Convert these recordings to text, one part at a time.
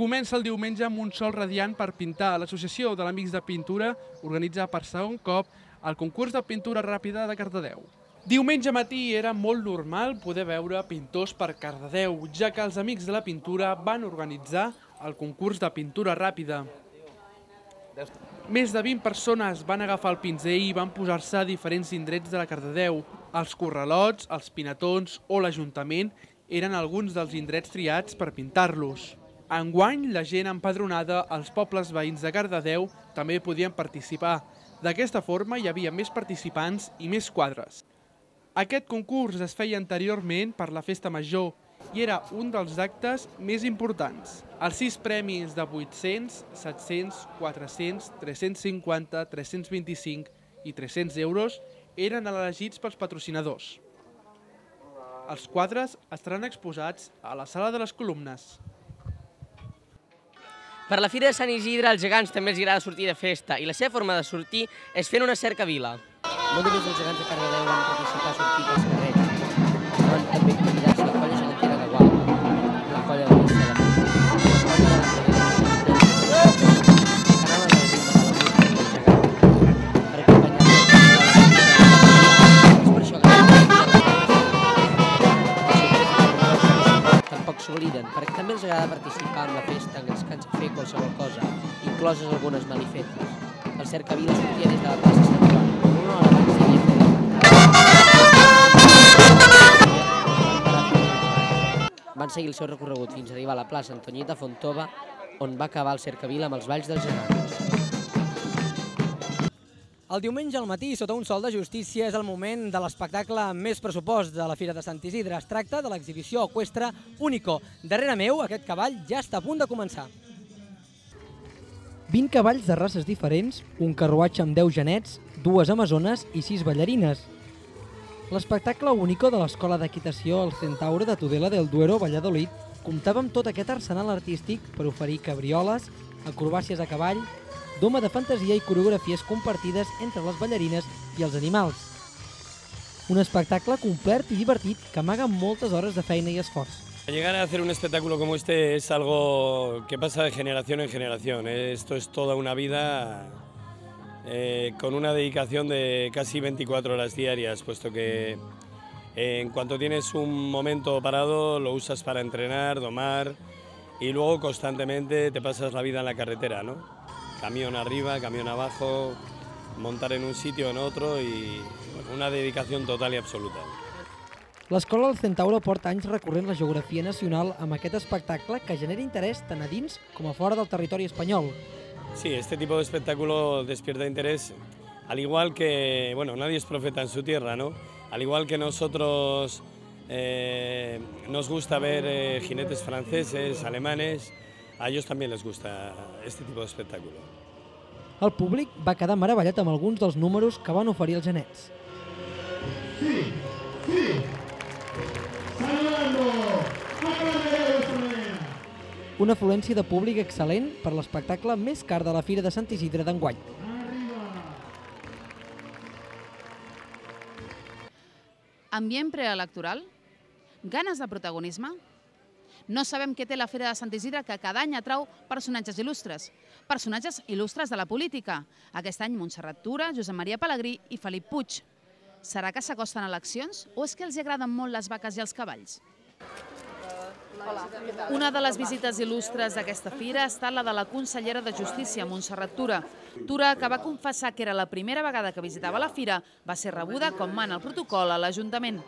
Comença el diumenge amb un sol radiant per pintar. L'Associació de l'Amics de Pintura organitza per segon cop el concurs de pintura ràpida de Cardedeu. Diumenge matí era molt normal poder veure pintors per Cardedeu, ja que els Amics de la Pintura van organitzar el concurs de pintura ràpida. Més de 20 persones van agafar el pinzell i van posar-se a diferents indrets de la Cardedeu. Els corralots, els pinatons o l'Ajuntament eren alguns dels indrets triats per pintar-los. Enguany, la gent empadronada als pobles veïns de Cardedeu també podien participar. D'aquesta forma hi havia més participants i més quadres. Aquest concurs es feia anteriorment per la Festa Major i era un dels actes més importants. Els sis premis de 800, 700, 400, 350, 325 i 300 euros eren elegits pels patrocinadors. Els quadres estaran exposats a la sala de les columnes. Per la Fira de Sant Isidre, als gegants també els agrada sortir de festa i la seva forma de sortir és fent una cerca vila. No només els gegants de Cardedeu van participar a sortir pels carrers. Van també convidats la colla gegantera de Gual, la colla de Vista de de de tampoc s'obliden, perquè també els agrada participar en la festa es cansa fer qualsevol cosa, incloses algunes malifetes. El cercavila sortia des de la plaça Sant Joan, una hora abans Van seguir el seu recorregut fins a arribar a la plaça Antonieta Fontova, on va acabar el cercavila amb els balls dels gegants. El diumenge al matí, sota un sol de justícia, és el moment de l'espectacle més pressupost de la Fira de Sant Isidre. Es tracta de l'exhibició equestre Único. Darrere meu, aquest cavall ja està a punt de començar. 20 cavalls de races diferents, un carruatge amb 10 genets, dues amazones i 6 ballarines. L'espectacle único de l'Escola d'Equitació El Centauro de Tudela del Duero, Valladolid, comptava amb tot aquest arsenal artístic per oferir cabrioles, acrobàcies a cavall, doma de fantasia i coreografies compartides entre les ballarines i els animals. Un espectacle complet i divertit que amaga moltes hores de feina i esforç. Llegar a hacer un espectáculo como este es algo que pasa de generación en generación. ¿eh? Esto es toda una vida eh, con una dedicación de casi 24 horas diarias, puesto que eh, en cuanto tienes un momento parado lo usas para entrenar, domar y luego constantemente te pasas la vida en la carretera, ¿no? Camión arriba, camión abajo, montar en un sitio, en otro y una dedicación total y absoluta. L'Escola del Centauro porta anys recorrent la geografia nacional amb aquest espectacle que genera interès tant a dins com a fora del territori espanyol. Sí, este tipo de espectáculo despierta interés, al igual que, bueno, nadie es profeta en su tierra, ¿no? Al igual que nosotros eh, nos gusta ver eh, jinetes franceses, alemanes, a ellos también les gusta este tipo de espectáculo. El públic va quedar meravellat amb alguns dels números que van oferir els genets. Una afluència de públic excel·lent per l'espectacle més car de la Fira de Sant Isidre d'enguany. Ambient preelectoral? Ganes de protagonisme? No sabem què té la Fira de Sant Isidre que cada any atrau personatges il·lustres. Personatges il·lustres de la política. Aquest any Montserrat Tura, Josep Maria Pellegrí i Felip Puig. Serà que s'acosten eleccions o és que els agraden molt les vaques i els cavalls? Una de les visites il·lustres d'aquesta fira ha estat la de la consellera de Justícia, Montserrat Tura. Tura, que va confessar que era la primera vegada que visitava la fira, va ser rebuda com mana el protocol a l'Ajuntament.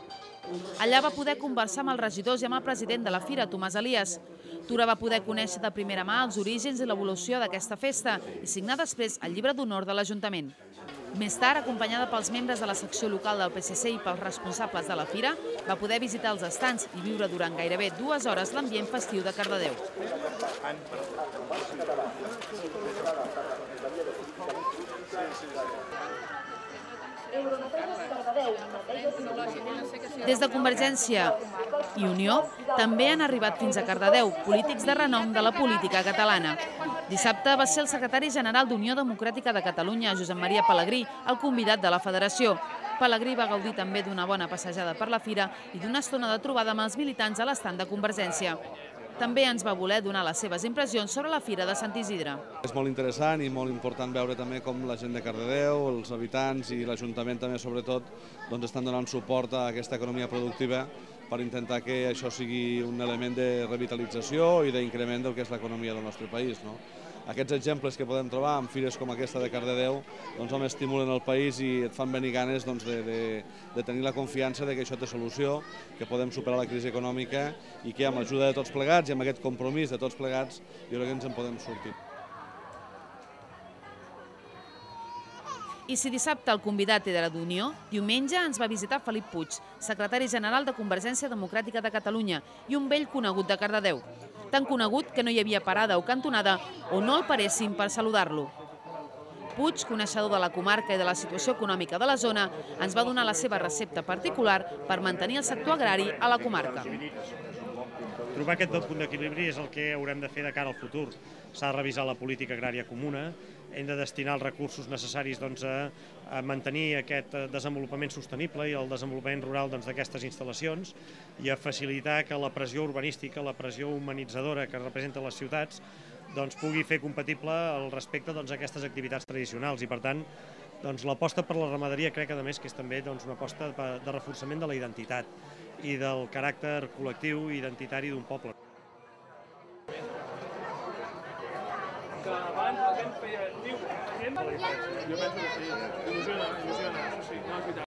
Allà va poder conversar amb els regidors i amb el president de la fira, Tomàs Elias. Tura va poder conèixer de primera mà els orígens i l'evolució d'aquesta festa i signar després el llibre d'honor de l'Ajuntament. Més tard, acompanyada pels membres de la secció local del PSC i pels responsables de la fira, va poder visitar els estants i viure durant gairebé dues hores l'ambient festiu de Cardedeu. Des de Convergència i Unió també han arribat fins a Cardedeu polítics de renom de la política catalana. Dissabte va ser el secretari general d'Unió Democràtica de Catalunya, Josep Maria Pellegrí, el convidat de la federació. Pellegrí va gaudir també d'una bona passejada per la fira i d'una estona de trobada amb els militants a l'estand de Convergència. També ens va voler donar les seves impressions sobre la Fira de Sant Isidre. És molt interessant i molt important veure també com la gent de Cardedeu, els habitants i l'Ajuntament també sobretot doncs estan donant suport a aquesta economia productiva per intentar que això sigui un element de revitalització i d'increment del que és l'economia del nostre país. No? Aquests exemples que podem trobar en fires com aquesta de Cardedeu doncs, home, estimulen el país i et fan venir ganes doncs, de, de, de tenir la confiança de que això té solució, que podem superar la crisi econòmica i que amb l'ajuda de tots plegats i amb aquest compromís de tots plegats jo crec que ens en podem sortir. I si dissabte el convidat era d'Unió, diumenge ens va visitar Felip Puig, secretari general de Convergència Democràtica de Catalunya i un vell conegut de Cardedeu. Tan conegut que no hi havia parada o cantonada on no el paressin per saludar-lo. Puig, coneixedor de la comarca i de la situació econòmica de la zona, ens va donar la seva recepta particular per mantenir el sector agrari a la comarca. Trobar aquest punt d'equilibri és el que haurem de fer de cara al futur. S'ha de revisar la política agrària comuna, hem de destinar els recursos necessaris doncs, a, a mantenir aquest eh, desenvolupament sostenible i el desenvolupament rural doncs, d'aquestes doncs, instal·lacions i a facilitar que la pressió urbanística, la pressió humanitzadora que representa les ciutats doncs, pugui fer compatible el respecte doncs, a aquestes activitats tradicionals. I per tant doncs, l'aposta per la ramaderia crec a més que és també doncs, una aposta de reforçament de la identitat i del caràcter col·lectiu i identitari d'un poble. Que abans la gent feia... Diu, jo penso que sí, il·lusiona, il·lusiona, sí, no, és veritat.